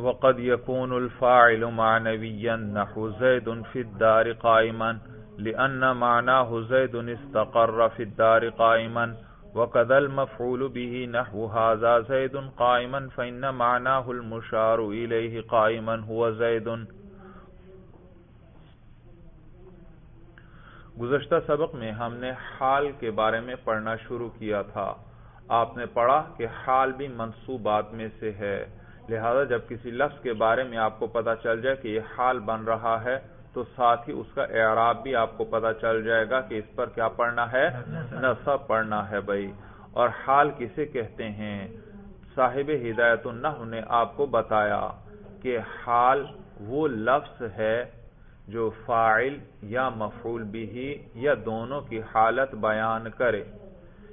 وقد يكون الفاعل معنويا. نحو زيد في الدار قائما، لأن معناه زيد استقر في الدار قائما. وكذا المفعول به نحو هذا زيد قائما، فإن معناه المشار إليه قائما هو زيد. گزشتہ سبق میں ہم نے حال کے بارے میں پڑھنا شروع کیا تھا۔ آپ نے پڑھا کہ حال بھی منصوبات میں سے ہے۔ لہذا جب کسی لفظ کے بارے میں آپ کو پتا چل جائے کہ یہ حال بن رہا ہے، تو ساتھ ہی اس کا اعراب بھی آپ کو پتا چل جائے گا کہ اس پر کیا پڑھنا ہے، نصب پڑھنا ہے بھائی۔ اور حال کسے کہتے ہیں؟ صاحب ہدایت النح نے آپ کو بتایا کہ حال وہ لفظ ہے جو فاعل یا مفعول بھی یا دونوں کی حالت بیان کرے۔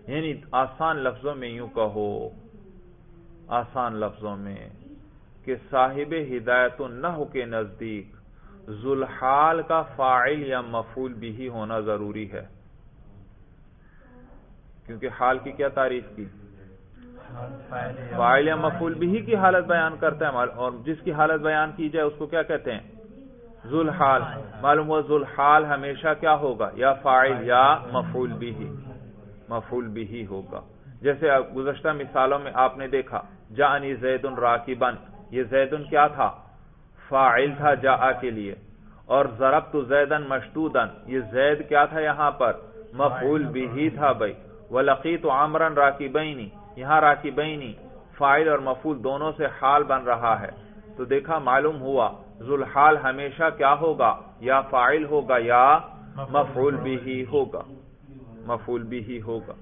یعنی آسان لفظوں میں یوں کہو، آسان لفظوں میں۔ کہ صاحب ہدایت النح کے نزدیک ذوالحال کا فاعل یا مفعول بھی ہونا ضروری ہے۔ کیونکہ حال کی کیا تعریف کی؟ فاعل یا مفعول بھی کی حالت بیان کرتا ہے اور جس کی حالت بیان کی جائے اس کو کیا کہتے ہیں؟ ذوالحال۔ معلوم ہوا ذوالحال ہمیشہ کیا ہوگا؟ یا فاعل یا مفعول بھی مفعول بھی ہوگا۔ جیسے گزشتہ مثالوں میں آپ نے دیکھا، جانی زید راکبن۔ یہ زیدن کیا تھا؟ فاعل تھا جا کے لیے۔ اور ضرب تو زیدن مشدودن یہ زید کیا تھا یہاں پر؟ مفعول بھی تھا بھائی۔ ولقیت عمرن راکبینی یہاں راکبینی فائل اور مفعول دونوں سے حال بن رہا ہے۔ تو دیکھا، معلوم ہوا، ذوالحال ہمیشہ کیا ہوگا؟ یا فائل ہوگا یا مفعول بھی ہوگا۔ مفعول بھی ہوگا۔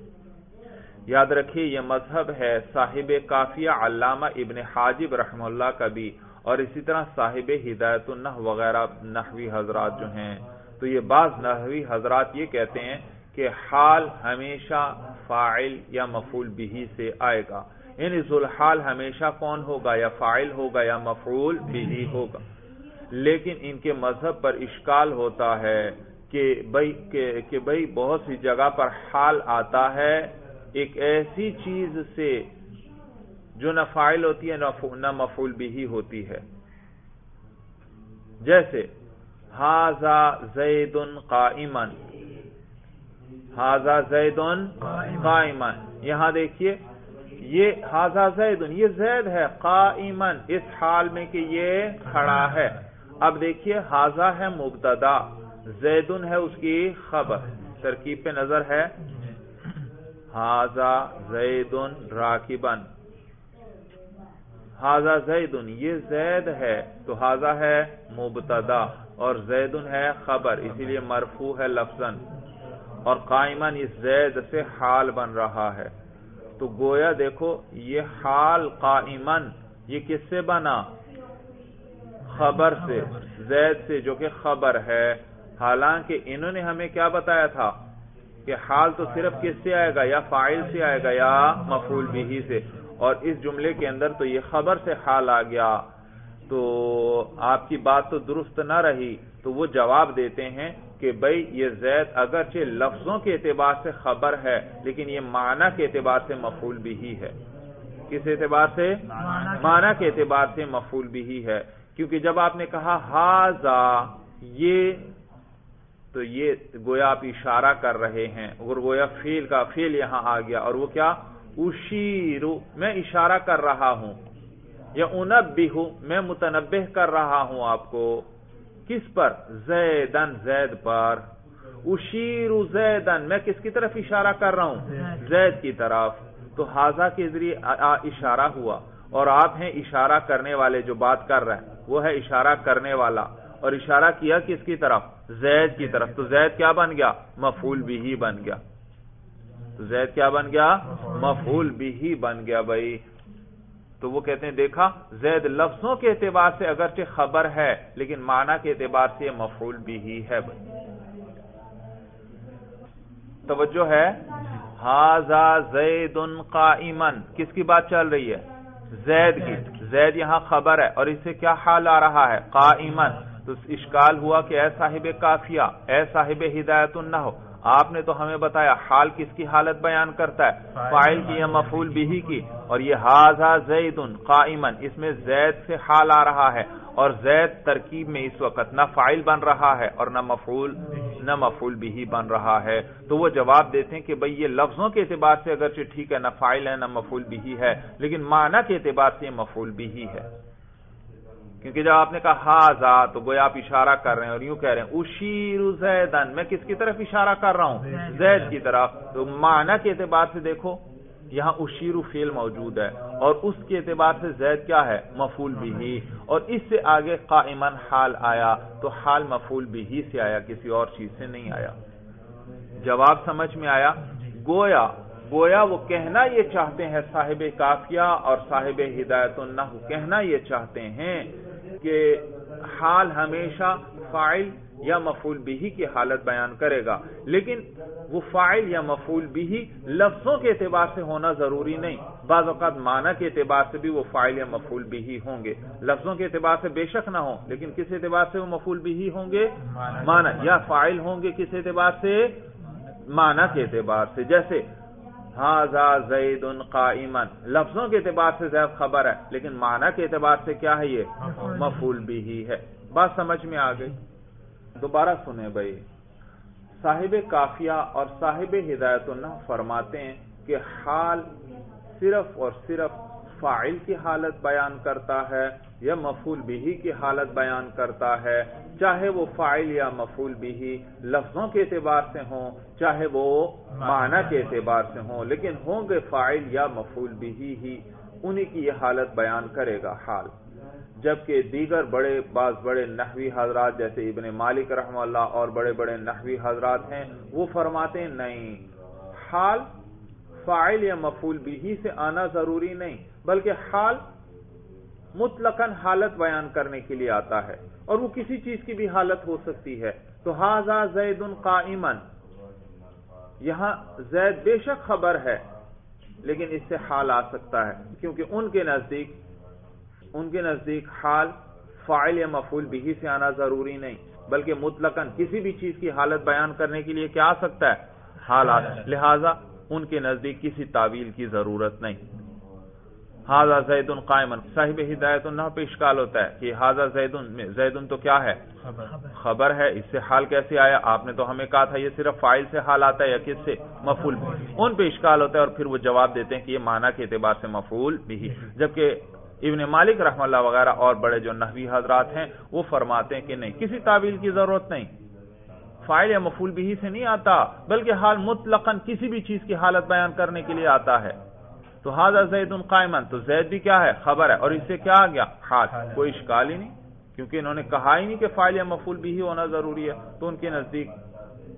یاد رکھیے، یہ مذہب ہے صاحب کافیہ علامہ ابن حاجب رحم اللہ کا بھی، اور اسی طرح صاحب ہدایت النح وغیرہ نحوی حضرات جو ہیں۔ تو یہ بعض نحوی حضرات یہ کہتے ہیں کہ حال ہمیشہ فائل یا مفعول بھی سے آئے گا۔ یعنی ذوالحال ہمیشہ کون ہوگا؟ یا فائل ہوگا یا مفعول بھی ہوگا۔ لیکن ان کے مذہب پر اشکال ہوتا ہے کہ بھئی بہت سی جگہ پر حال آتا ہے۔ ایک ایسی چیز سے جو نہ فائل ہوتی ہے، نہ مفعول بھی ہوتی ہے۔ جیسے ہاضا زید قائمن ہاضا زید قائمن یہاں دیکھیے، یہ ہاضا زید یہ زید ہے قائمن اس حال میں کہ یہ کھڑا ہے۔ اب دیکھیے ہاضا ہے مبتدا زیدن ہے اس کی خبر۔ ترکیب پہ نظر ہے۔ ہاضا زید راکبن ہاضا زید، یہ زید ہے، تو ہاضا ہے مبتدا، اور زید ہے خبر، اسی لیے مرفو ہے لفظ اور قائمن اس زید سے حال بن رہا ہے. تو گویا دیکھو، یہ حال قائمن یہ کس سے بنا؟ خبر سے، زید سے، جو کہ خبر ہے. حالانکہ انہوں نے ہمیں کیا بتایا تھا؟ کہ حال تو صرف کس سے آئے گا؟ یا فائل سے آئے گا یا مفعول بھی سے؟ اور اس جملے کے اندر تو یہ خبر سے حال آ گیا۔ تو آپ کی بات تو درست نہ رہی، تو وہ جواب دیتے ہیں کہ بھائی یہ زید اگرچہ لفظوں کے اعتبار سے خبر ہے، لیکن یہ معنی کے اعتبار سے مفعول بھی ہے۔ کس اعتبار سے؟ معنی کے اعتبار سے مفعول بھی ہے۔ کیونکہ جب آپ نے کہا ہاضا یہ تو یہ گویا آپ اشارہ کر رہے ہیں اور گویا فیل کا فیل یہاں آ گیا اور وہ کیا؟ اشیرو میں اشارہ کر رہا ہوں یا انبی ہوں میں متنبہ کر رہا ہوں آپ کو کس پر؟ زیدن زید پر۔ اشیر زیدن میں کس کی طرف اشارہ کر رہا ہوں؟ زید. کی طرف۔ تو حاضہ کے ذریعے اشارہ ہوا اور آپ ہیں اشارہ کرنے والے جو بات کر رہے ہیں وہ ہے اشارہ کرنے والا اور اشارہ کیا کس کی طرف؟ زید کی طرف۔ تو زید کیا بن گیا؟ مفول بھی ہی بن گیا۔ تو زید کیا بن گیا؟ مفول بھی ہی بن گیا بھائی۔ تو وہ کہتے ہیں، دیکھا، زید لفظوں کے اعتبار سے اگرچہ خبر ہے، لیکن معنی کے اعتبار سے مفول بھی ہی ہے بھائی۔ توجہ ہے۔ ہاضا زید قائمن۔ کس کی بات چل رہی ہے؟ زید کی۔ زید یہاں خبر ہے اور اس سے کیا حال آ رہا ہے؟ قائمن۔ تو اشکال ہوا کہ اے صاحب کافیہ اے صاحب ہدایت نہ ہو آپ نے تو ہمیں بتایا حال کس کی حالت بیان کرتا ہے؟ فائل کی یا مفول بھی کی اور یہ حاضہ زید قائمن اس میں زید سے حال آ رہا ہے اور زید ترکیب میں اس وقت نہ فائل بن رہا ہے اور نہ مفول نہ مفول بھی بن رہا ہے۔ تو وہ جواب دیتے ہیں کہ بھئی یہ لفظوں کے اعتبار سے اگرچہ ٹھیک ہے نہ فائل ہے نہ مفول بھی ہے لیکن معنی کے اعتبار سے مفول بھی ہے۔ کیونکہ جب آپ نے کہا ہاضا تو گویا آپ اشارہ کر رہے ہیں اور یوں کہہ رہے ہیں اشیر زیدن میں کس کی طرف اشارہ کر رہا ہوں؟ زید کی طرف۔ تو معنی کے اعتبار سے دیکھو یہاں اشیر فیل موجود ہے اور اس کے اعتبار سے زید کیا ہے؟ مفول بھی۔ اور اس سے آگے قائمن حال آیا تو حال مفول بھی سے آیا کسی اور چیز سے نہیں آیا۔ جواب سمجھ میں آیا؟ گویا گویا وہ کہنا یہ چاہتے ہیں صاحب کافیہ اور صاحب ہدایت النحو کہنا یہ چاہتے ہیں۔ کہ حال ہمیشہ فائل یا مفول بھی کی حالت بیان کرے گا۔ لیکن وہ فائل یا مفول بھی لفظوں کے اعتبار سے ہونا ضروری نہیں۔ بعض اوقات معنی کے اعتبار سے بھی وہ فائل یا مفول بھی ہوں گے۔ لفظوں کے اعتبار سے بے شک نہ ہوں، لیکن کس اعتبار سے وہ مفول بھی ہوں گے؟ معنی۔ یا فائل ہوں گے کس اعتبار سے؟ معنی کے اعتبار سے۔ جیسے ہاضا زید قائمن لفظوں کے اعتبار سے زید خبر ہے، لیکن معنی کے اعتبار سے کیا ہے یہ؟ مفول بھی ہے۔ بات سمجھ میں آ گئی؟ دوبارہ سنیں بھائی۔ صاحب کافیہ اور صاحب ہدایت اللہ فرماتے ہیں کہ حال صرف اور صرف فائل کی حالت بیان کرتا ہے یا مفول بھی کی حالت بیان کرتا ہے۔ چاہے وہ فائل یا مفول بھی لفظوں کے اعتبار سے ہوں، چاہے وہ معنی کے اعتبار سے ہوں، لیکن ہوں گے فائل یا مفول بھی ہی انہی کی یہ حالت بیان کرے گا حال۔ جبکہ دیگر بڑے، بعض بڑے نحوی حضرات جیسے ابن مالک رحم اللہ اور بڑے بڑے نحوی حضرات ہیں، وہ فرماتے ہیں نہیں۔ حال فائل یا مفول بھی سے آنا ضروری نہیں، بلکہ حال مطلقاً حالت بیان کرنے کے لیے آتا ہے اور وہ کسی چیز کی بھی حالت ہو سکتی ہے۔ تو ہاضا زید قائمن یہاں زید بے شک خبر ہے، لیکن اس سے حال آ سکتا ہے، کیونکہ ان کے نزدیک، ان کے نزدیک حال فائل یا مفول بھی سے آنا ضروری نہیں، بلکہ مطلقاً کسی بھی چیز کی حالت بیان کرنے کے لیے کیا آ سکتا ہے؟ حال آ لہذا ان کے نزدیک کسی تعویل کی ضرورت نہیں۔ حاضہ زید قائمن صاحب ہدایت اللہ پہ اشکال ہوتا ہے کہ حاضہ زید زید تو کیا ہے؟ خبر۔ ہے اس سے حال کیسے آیا؟ آپ نے تو ہمیں کہا تھا یہ صرف فائل سے حال آتا ہے یا کس سے مفول ان پہ اشکال ہوتا ہے اور پھر وہ جواب دیتے ہیں کہ یہ معنی کے اعتبار سے مفول بھی جبکہ ابن مالک رحم اللہ وغیرہ اور بڑے جو نحوی حضرات ہیں وہ فرماتے ہیں کہ نہیں کسی تعویل کی ضرورت نہیں۔ فائل یا مفول بھی سے نہیں آتا بلکہ حال مطلقاً کسی بھی چیز کی حالت بیان کرنے کے لیے آتا ہے۔ تو حاضر زید قائمن تو زید بھی کیا ہے؟ خبر ہے۔ اور اس سے کیا آ گیا حال کوئی اشکال ہی نہیں کیونکہ انہوں نے کہا ہی نہیں کہ فائل یا مفول بھی ہونا ضروری ہے۔ تو ان کے نزدیک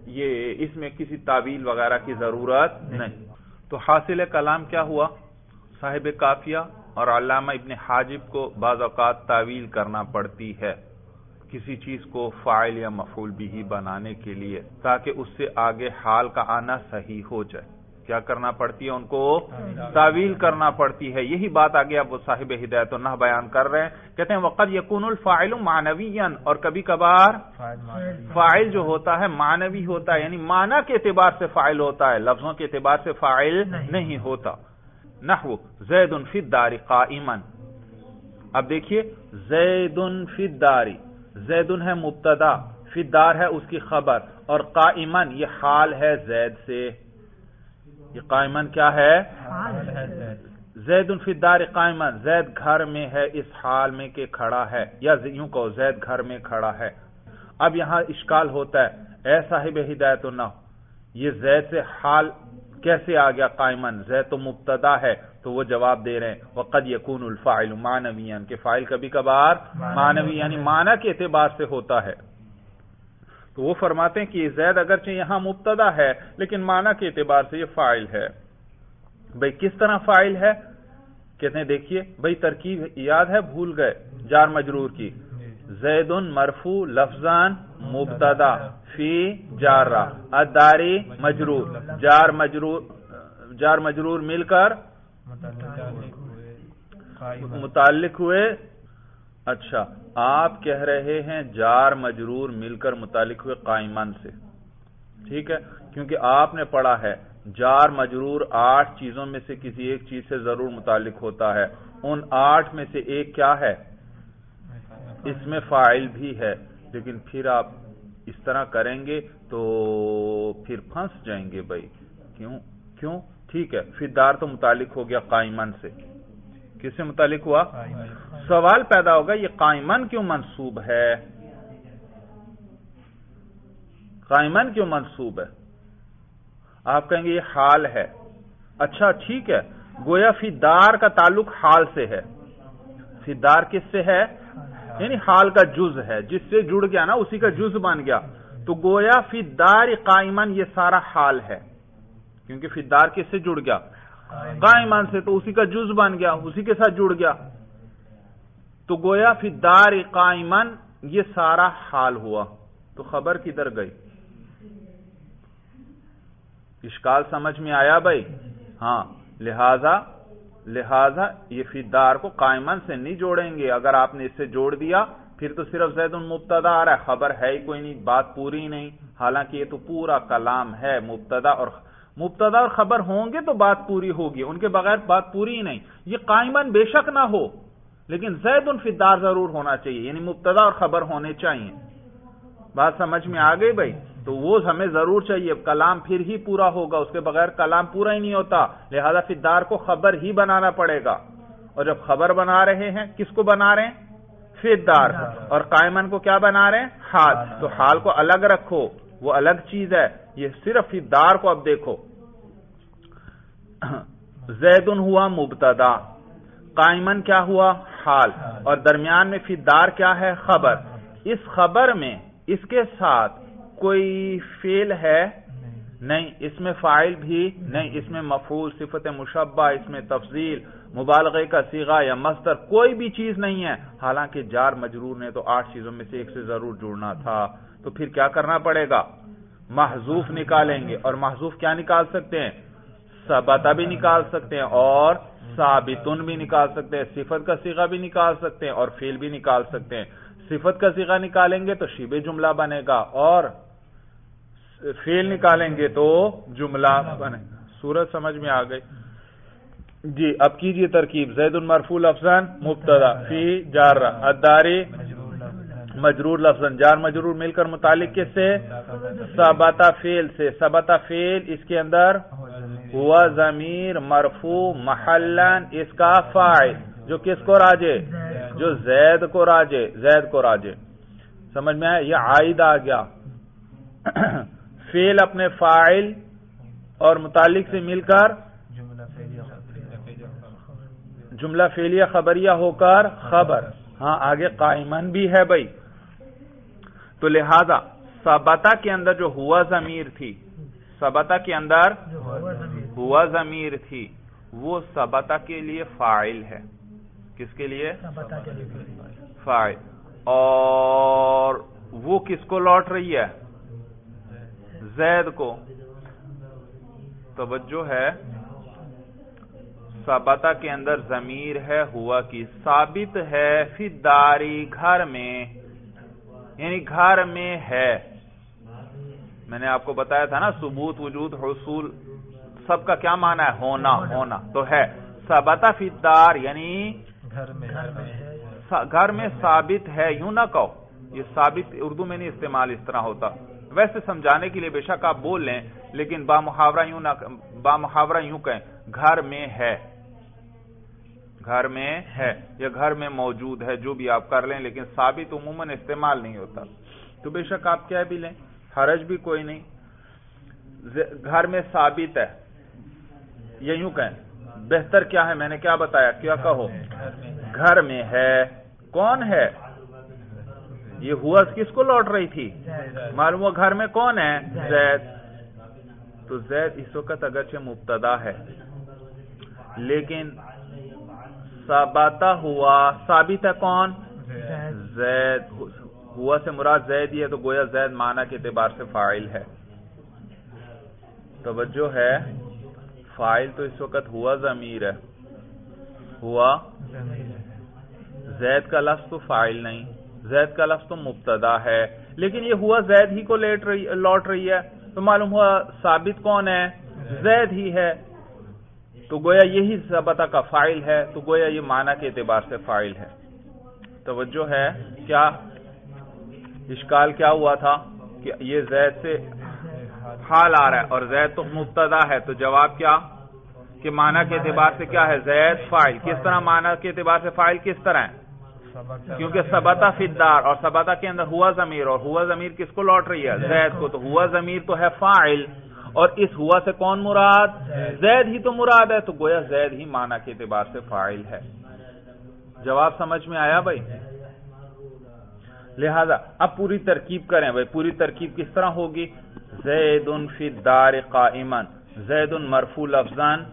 یہ اس میں کسی تعویل وغیرہ کی ضرورت نہیں۔ تو حاصل کلام کیا ہوا؟ صاحب کافیہ اور علامہ ابن حاجب کو بعض اوقات تعویل کرنا پڑتی ہے کسی چیز کو فائل یا مفول بھی بنانے کے لیے تاکہ اس سے آگے حال کا آنا صحیح ہو جائے۔ کیا کرنا پڑتی ہے ان کو تعویل کرنا پڑتی ہے۔ یہی بات آگے اب وہ صاحب ہدایت نہ بیان کر رہے ہیں۔ کہتے ہیں وقت یقون الفائل معنوی اور کبھی کبھار فائل جو ہوتا ہے معنوی ہوتا ہے۔ یعنی معنی کے اعتبار سے فائل ہوتا ہے لفظوں کے اعتبار سے فائل نہیں ہوتا۔ نحو زید فی الدار قائمن اب دیکھیے زید فی الدار۔ زید ہے مبتدا فی الدار ہے اس کی خبر۔ اور قائمن یہ حال ہے زید سے۔ یہ قائمن کیا ہے؟ زید الفدار قائمن زید گھر میں ہے، اس حال میں کہ کھڑا ہے، یا یوں کہو، زید گھر میں کھڑا ہے۔ اب یہاں اشکال ہوتا ہے۔ اے صاحب ہدایت نہ یہ زید سے حال کیسے آ گیا قائمن زید تو مبتدا ہے، تو وہ جواب دے رہے ہیں۔ وقد یکون الفائل مانوی کہ فائل کبھی کبھار مانوی یعنی معنی کے اعتبار سے ہوتا ہے۔ تو وہ فرماتے ہیں کہ زید اگرچہ یہاں مبتدا ہے لیکن معنی کے اعتبار سے یہ فائل ہے۔ بھائی کس طرح فائل ہے؟ کہتے ہیں دیکھیے بھائی ترکیب یاد ہے بھول گئے جار مجرور کی۔ زید مرفو لفظان مبتدا فی جار اداری مجرور۔ جار مجرور جار مجرور مل کر متعلق ہوئے اچھا آپ کہہ رہے ہیں جار مجرور مل کر متعلق ہوئے قائمان سے۔ ٹھیک ہے؟ کیونکہ آپ نے پڑھا ہے، جار مجرور آٹھ چیزوں میں سے کسی ایک چیز سے ضرور متعلق ہوتا ہے۔ ان آٹھ میں سے ایک کیا ہے؟ اس میں فائل بھی ہے، لیکن پھر آپ اس طرح کریں گے تو پھر پھنس جائیں گے بھائی۔ کیوں؟ کیوں؟ ٹھیک ہے، پھر دار تو متعلق ہو گیا قائمن سے۔ کس سے متعلق ہوا؟ سوال پیدا ہوگا، یہ قائمن کیوں منصوب ہے؟ قائمن کیوں منصوب ہے؟ آپ کہیں گے یہ حال ہے۔ اچھا ٹھیک ہے۔ گویا فی دار کا تعلق حال سے ہے۔ فی دار کس سے ہے؟ یعنی حال کا جز ہے۔ جس سے جڑ گیا نا، اسی کا جز بن گیا۔ تو گویا فی دار قائمن یہ سارا حال ہے۔ کیونکہ فی دار کس سے جڑ گیا؟ قائمن سے تو اسی کا جز بن گیا، اسی کے ساتھ جڑ گیا۔ تو گویا فی دار قائمن یہ سارا حال ہوا۔ تو خبر کدھر گئی؟ اشکال سمجھ میں آیا بھائی؟ ہاں لہذا لہذا یہ فیدار کو قائمن سے نہیں جوڑیں گے۔ اگر آپ نے اس سے جوڑ دیا، پھر تو صرف زید المبتدا آ رہا۔ ہے خبر ہے ہی کوئی نہیں، بات پوری نہیں۔ حالانکہ یہ تو پورا کلام ہے، مبتدا اور مبتدا اور خبر ہوں گے تو بات پوری ہوگی، ان کے بغیر بات پوری ہی نہیں۔ یہ قائمن بے شک نہ ہو، لیکن زید الفدار ضرور ہونا چاہیے یعنی مبتدا اور خبر ہونے چاہیے۔ بات سمجھ میں آ گئی بھائی؟ تو وہ ہمیں ضرور چاہیے کلام پھر ہی پورا ہوگا، اس کے بغیر کلام پورا ہی نہیں ہوتا۔ لہذا فدار کو خبر ہی بنانا پڑے گا۔ اور جب خبر بنا رہے ہیں، کس کو بنا رہے ہیں؟ فدار اور قائمن کو کیا بنا رہے ہیں؟ حال۔ تو حال کو الگ رکھو، وہ الگ چیز ہے۔ یہ صرف فدار کو اب دیکھو زیدن ہوا مبتدا قائمن کیا ہوا؟ حال۔ اور درمیان میں فدار کیا ہے؟ خبر۔ اس خبر میں اس کے ساتھ کوئی فیل ہے؟ نہیں۔ اس میں فائل بھی نہیں۔ اس میں مفول صفت مشبہ، اس میں تفضیل، مبالغے کا سیگا یا مستر کوئی بھی چیز نہیں ہے۔ حالانکہ جار مجرور نے تو آٹھ چیزوں میں سے ایک سے ضرور جڑنا تھا۔ تو پھر کیا کرنا پڑے گا؟ محضوف نکالیں گے اور محضوف کیا نکال سکتے ہیں؟ سبتا بھی نکال سکتے ہیں اور ثابتن بھی نکال سکتے ہیں، صفت کا سیگا بھی نکال سکتے ہیں اور فیل بھی نکال سکتے ہیں۔ صفت کا سیگا نکالیں گے تو شیب جملہ بنے گا اور فیل نکالیں گے تو جملہ بنے سورج سمجھ میں آ گئی۔ جی اب کیجیے ترکیب۔ زید المرفول افزان مبتدا، فی جار اداری مجرور لفظ جار مجرور مل کر متعلق کس سے؟ سبتا فیل سے۔ سبتا فیل اس کے اندر ہوا ضمیر مرفو محلن اس کا فائل جو کس کو راجے؟ جو زید کو راجے۔ زید کو راجے۔ سمجھ میں آئے یہ عائد آ گیا۔ فیل اپنے فائل اور متعلق سے مل کر جملہ فیلیا خبریہ ہو کر خبر۔ ہاں آگے قائمن بھی ہے بھائی۔ تو لہذا سبتا کے اندر جو ہوا ضمیر تھی سبتا کے اندر ہوا ضمیر تھی۔ وہ سبتا کے لیے فائل ہے۔ کس کے لیے؟ فائل اور وہ کس کو لوٹ رہی ہے؟ زید کو۔ توجہ ہے۔ سبتا کے اندر ضمیر ہے ہوا کی ثابت ہے۔ فی داری گھر میں۔ یعنی گھر میں ہے۔ میں نے آپ کو بتایا تھا نا ثبوت وجود حصول سب کا کیا معنی ہے؟ ہونا ہونا تو ہے۔ سبتا فی دار یعنی گھر میں ثابت ہے یوں نہ کہو۔ یہ ثابت اردو میں نہیں استعمال اس طرح ہوتا۔ ویسے سمجھانے کے لیے بے شک آپ بول لیں لیکن با محاورہ یوں نہ با محاورہ یوں کہیں گھر میں ہے۔ گھر میں ہے، یا گھر میں موجود ہے، جو بھی آپ کر لیں، لیکن ثابت عموماً استعمال نہیں ہوتا۔ تو بے شک آپ کیا بھی لیں، حرج بھی کوئی نہیں۔ گھر میں ثابت ہے۔ یا یوں کہیں، بہتر کیا ہے؟ میں نے کیا بتایا؟ کیا کہو؟ گھر میں ہے۔ کون ہے؟ یہ ہوا کس کو لوٹ رہی تھی؟ معلوم وہ گھر میں کون ہے؟ زید۔ تو زید اس وقت اگرچہ مبتدا ہے، لیکن ہوا ثابت ہے کون؟ زید۔ ہوا سے مراد زید ہی ہے تو گویا زید معنی کے اعتبار سے فائل ہے۔ توجہ ہے۔ فائل تو اس وقت ہوا ضمیر ہے۔ ہوا زید کا لفظ تو فائل نہیں زید کا لفظ تو مبتدا ہے۔ لیکن یہ ہوا زید ہی کو لوٹ رہی ہے۔ تو معلوم ہوا ثابت کون ہے؟ زید ہی ہے۔ تو گویا یہی ثبتہ کا فائل ہے، تو گویا یہ معنی کے اعتبار سے فائل ہے۔ توجہ ہے، کیا اشکال کیا ہوا تھا کہ یہ زید سے حال آ رہا ہے اور زید تو مبتدا ہے، تو جواب کیا؟ کہ معنی کے اعتبار سے کیا ہے؟ زید فائل کس طرح معنی کے اعتبار سے فائل کس طرح ہے؟ کیونکہ سبتا فدار اور سبتا کے اندر ہوا ضمیر اور ہوا ضمیر کس کو لوٹ رہی ہے؟ زید کو۔ تو ہوا ضمیر تو ہے فائل اور اس ہوا سے کون مراد؟ زید. ہی تو مراد ہے تو گویا زید ہی معنی کے اعتبار سے فائل ہے۔ جواب سمجھ میں آیا بھائی؟ لہذا اب پوری ترکیب کریں بھائی پوری ترکیب کس طرح ہوگی؟ زید فی الدار قائما زید مرفو لفظان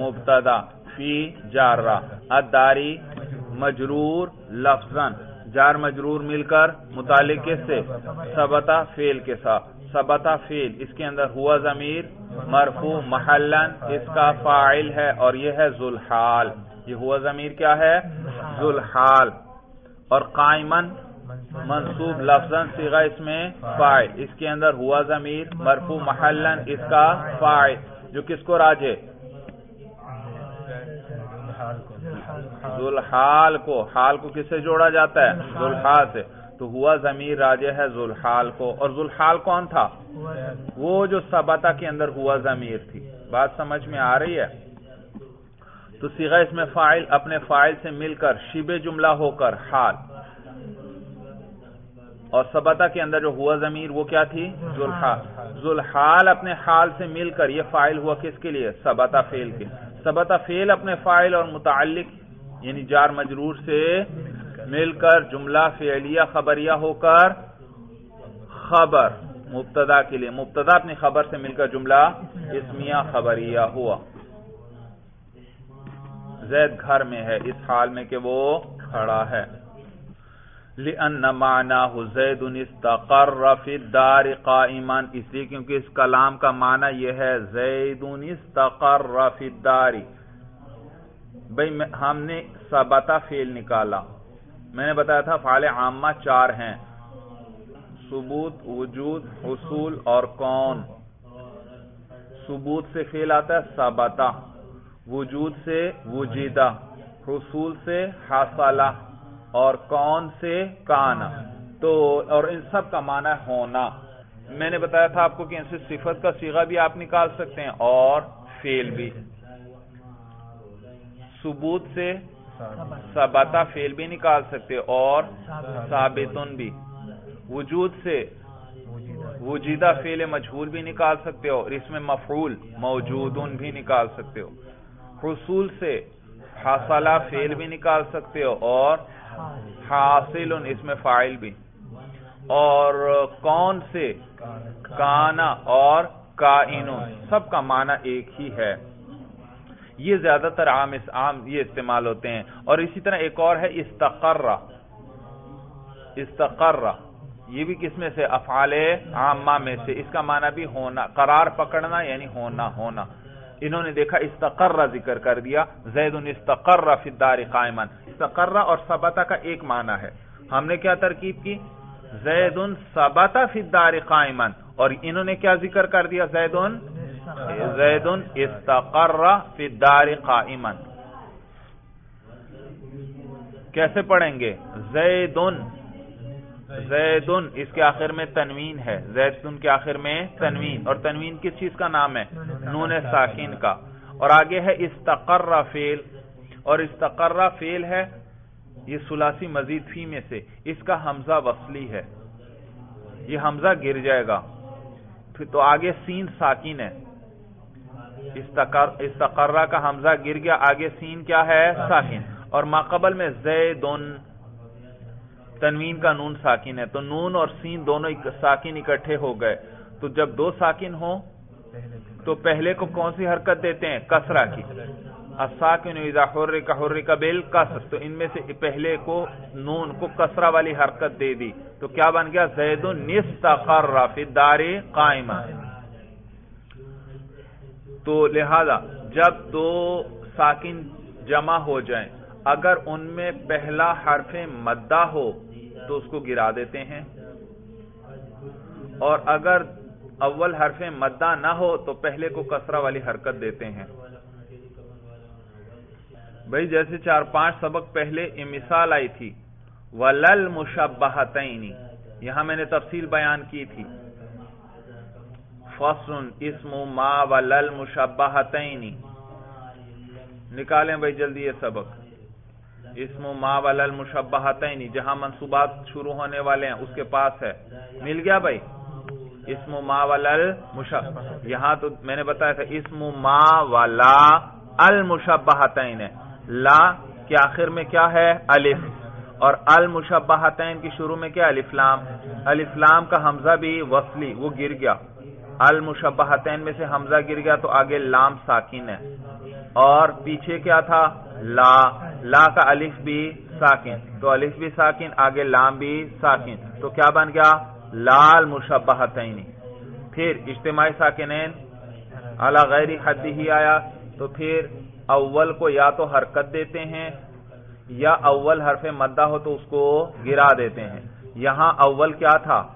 مبتدا فی جارہ الداری مجرور لفظن جار مجرور مل کر متعلق کس سے؟ سبتا فیل کے ساتھ۔ سبتا فیل اس کے اندر ہوا ضمیر مرفو محلن، اس کا فائل ہے اور یہ ہے ذوالحال۔ یہ ہوا ضمیر کیا ہے؟ ذوالحال۔ اور قائمن منصوب لفظن سیغا اس میں فائل اس کے اندر ہوا ضمیر مرفو محلن، اس کا فائل جو کس کو راجے ذوالحال کو۔ حال کو کس سے جوڑا جاتا ہے؟ ذوالحال سے۔ تو ہوا ضمیر راجے ہے ذوالحال کو۔ اور ذوالحال کون تھا؟ وہ جو سبتا کے اندر ہوا ضمیر تھی۔ بات سمجھ میں آ رہی ہے؟ تو سیغا اس میں فائل اپنے فائل سے مل کر شیب جملہ ہو کر حال۔ اور سبتا کے اندر جو ہوا ضمیر وہ کیا تھی؟ ذوالحال۔ ذوالحال اپنے حال سے مل کر یہ فائل ہوا کس کے لیے؟ سبتا فیل کے۔ سبتا فیل اپنے فائل اور متعلق یعنی جار مجرور سے مل کر جملہ فعلیہ خبریہ ہو کر خبر، مبتدا کے لیے۔ مبتدا اپنی خبر سے مل کر جملہ اسمیہ خبریہ ہوا۔ زید گھر میں ہے، اس حال میں کہ وہ کھڑا ہے۔ لِأَنَّ مَعْنَاهُ زَيْدٌ اسْتَقَرَّ فِي الدَّارِ اس لیے کیونکہ اس کلام کا معنی یہ ہے زَيْدٌ اسْتَقَرَّ فِي الدَّارِ۔ بھئی ہم نے سبتا فیل نکالا۔ میں نے بتایا تھا فعال عامہ چار ہیں۔ ثبوت، وجود، حصول اور کون۔ ثبوت سے فیل آتا ہے سبتا وجود سے وجیدہ حصول سے حاصلہ اور کون سے کانا تو اور ان سب کا معنی ہونا۔ میں نے بتایا تھا آپ کو کہ ان سے صفت کا سیغہ بھی آپ نکال سکتے ہیں اور فیل بھی۔ ثبوت سے سبتا فیل بھی نکال سکتے اور ثابتن بھی. وجود سے وجیدہ فیل مجھول بھی نکال سکتے ہو اور اس میں مفعول موجودن بھی نکال سکتے ہو. حصول سے حاصلہ فیل بھی نکال سکتے ہو اور حاصل اس میں فائل بھی. اور کون سے؟ کانا اور کائنون سب کا معنی ایک ہی ہے. یہ زیادہ تر عام عام یہ استعمال ہوتے ہیں۔ اور اسی طرح ایک اور ہے استقرہ استقرہ یہ بھی کس میں سے؟ افعال عامہ میں سے۔ اس کا معنی بھی ہونا، قرار پکڑنا یعنی ہونا ہونا۔ انہوں نے دیکھا استقرہ ذکر کر دیا۔ زید استقرہ فی الدار قائمن استقرہ اور ثبتہ کا ایک معنی ہے۔ ہم نے کیا ترکیب کی؟ زید ثبتہ فی الدار قائمن اور انہوں نے کیا ذکر کر دیا؟ زید زید استقر فی الدار قائما۔ کیسے پڑھیں گے؟ زیدن زیدن اس کے آخر میں تنوین ہے۔ زیدن کے آخر میں تنوین، اور تنوین کس چیز کا نام ہے؟ نون ساکین کا۔ اور آگے ہے استقر فیل اور استقر فیل ہے یہ سلاسی مزید فی میں سے۔ اس کا حمزہ وصلی ہے۔ یہ حمزہ گر جائے گا۔ تو آگے سین ساکین ہے۔ استقرہ کا حمزہ گر گیا، آگے سین کیا ہے؟ ساکن۔ اور ماقبل میں زیدن تنوین کا نون ساکن ہے۔ تو نون اور سین دونوں ساکن اکٹھے ہو گئے۔ تو جب دو ساکن ہو تو پہلے کو کون سی حرکت دیتے ہیں؟ کسرہ کی۔ الساکن اذا حرک حرک بالکسر۔ تو ان میں سے پہلے کو نون، کو کسرہ والی حرکت دے دی۔ تو کیا بن گیا؟ زید نستقر فی الدار قائمہ۔ تو لہذا جب دو ساکن جمع ہو جائیں، اگر ان میں پہلا حرف مدہ ہو تو اس کو گرا دیتے ہیں۔ اور اگر اول حرف مدہ نہ ہو تو پہلے کو کسرہ والی حرکت دیتے ہیں۔ بھائی جیسے چار پانچ سبق پہلے یہ مثال آئی تھی ولل مشبہتینی یہاں میں نے تفصیل بیان کی تھی۔ فصل اسم ما ولل مشبہتینی نکالیں بھائی جلدی یہ سبق. اسم ما ولل مشبہتینی جہاں منصوبات شروع ہونے والے ہیں، اس کے پاس ہے. مل گیا بھائی؟ اسم ما ولل مشبہ یہاں تو میں نے بتایا تھا، اسم ما ولا المشبہتین لا کے آخر میں کیا ہے؟ الف. اور المشبہتین کی شروع میں کیا الف لام. الف لام کا حمزہ بھی وصلی، وہ گر گیا. المشبہتین میں سے حمزہ گر گیا تو آگے لام ساکن ہے۔ اور پیچھے کیا تھا؟ لا۔ لا کا الف بھی ساکن۔ تو الف بھی ساکن، آگے لام بھی ساکن۔ تو کیا بن گیا؟ لال مشبہتین پھر اجتماعی ساکنین اعلی غیر حدی ہی آیا۔ تو پھر اول کو یا تو حرکت دیتے ہیں، یا اول حرف مدہ ہو تو اس کو گرا دیتے ہیں۔ یہاں اول کیا تھا؟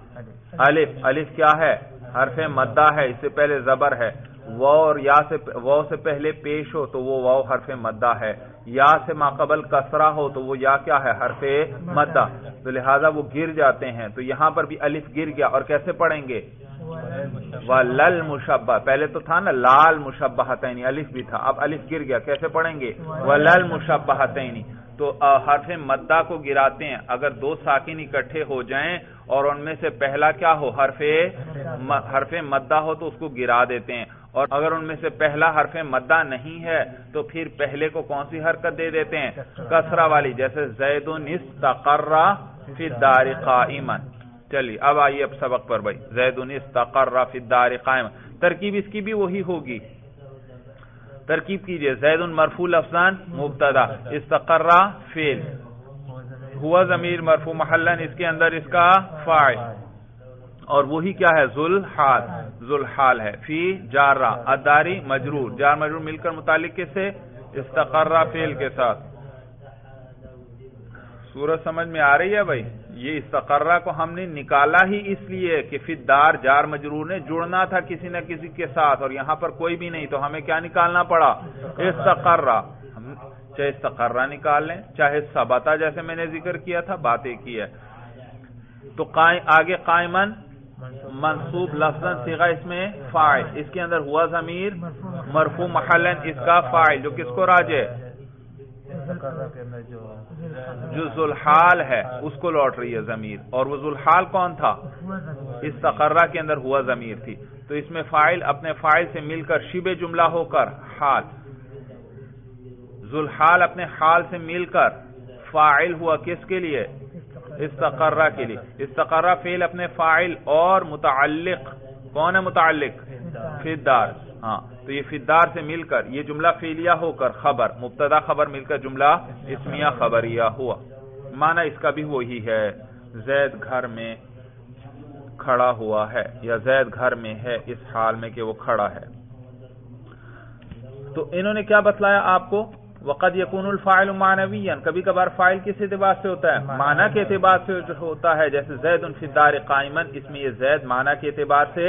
الف۔ الف کیا ہے؟ حرف مدہ ہے، اس سے پہلے زبر ہے۔ و اور یا سے و سے پہلے پیش ہو تو وہ واؤ حرف مدہ ہے۔ یا سے ماقبل کسرا ہو تو وہ یا کیا ہے؟ حرف مدہ۔ تو لہذا وہ گر جاتے ہیں۔ تو یہاں پر بھی الف گر گیا۔ اور کیسے پڑھیں گے؟ لل مشبہ۔ پہلے تو تھا نا، لال مشبہ الف بھی تھا۔ اب الف گر گیا۔ کیسے پڑھیں گے؟ وہ لل مشبہ تو حرف مدہ کو گراتے ہیں۔ اگر دو ساکن اکٹھے ہو جائیں اور ان میں سے پہلا کیا ہو؟ حرف حرف مدہ ہو تو اس کو گرا دیتے ہیں۔ اور اگر ان میں سے پہلا حرف مدہ نہیں ہے تو پھر پہلے کو کون سی حرکت دے دیتے ہیں؟ کسرا والی، جیسے زید استقرا فی الدار قائما۔ چلیے، اب آئیے اب سبق پر بھائی۔ زید استقرا فی الدار قائما۔ ترکیب اس کی بھی وہی ہوگی۔ ترکیب کیجیے۔ زید مرفوع لفظان مبتدا۔ استقرا فیل ہوا ضمیر مرفوع محلن، اس کے اندر اس کا فائل اور وہی کیا ہے؟ ذوالحال ذوالحال ہے۔ فی جارہ، اداری، مجرور۔ جار، مجرور مل کر متعلق کس سے؟ استقرہ فیل کے ساتھ۔ سورج سمجھ میں آ رہی ہے بھائی؟ یہ استقرہ کو ہم نے نکالا ہی اس لیے کہ فی دار جار، مجرور نے جڑنا تھا کسی نہ کسی کے ساتھ، اور یہاں پر کوئی بھی نہیں، تو ہمیں کیا نکالنا پڑا؟ استقرہ۔ چاہے استقرہ نکال لیں، چاہے سبتا جیسے میں نے ذکر کیا تھا، باتیں کی ہے۔ تو آگے قائمن منصوب لفظ سیگا اس میں فائل اس کے اندر ہوا ضمیر مرفو محلن اس کا فائل جو کس کو راجے جو ذوالحال ہے، اس کو لوٹ رہی ہے ضمیر۔ اور وہ ذوالحال کون تھا؟ اس تقرہ کے اندر ہوا ضمیر تھی۔ تو اس میں فائل اپنے فائل سے مل کر شب جملہ ہو کر حال۔ ذوالحال اپنے حال سے مل کر فائل ہوا کس کے لیے؟ استقرہ کے لیے۔ استقرہ فیل اپنے فائل اور متعلق۔ کون ہے متعلق؟ فدار۔ ہاں تو یہ فدار سے مل کر یہ جملہ فیلیا ہو کر خبر، مبتدا خبر مل کر جملہ اسمیہ خبریا ہوا۔ مانا اس کا بھی وہی ہے، زید گھر میں کھڑا ہوا ہے یا زید گھر میں ہے اس حال میں کہ وہ کھڑا ہے۔ تو انہوں نے کیا بتلایا آپ کو؟ وقت یقون الفائل معنوی کبھی کبھار فائل کس اعتبار سے ہوتا ہے. معنی کے اعتبار سے ہوتا ہے، جیسے زید الفدار قائمن اس میں یہ زید معنی کے اعتبار سے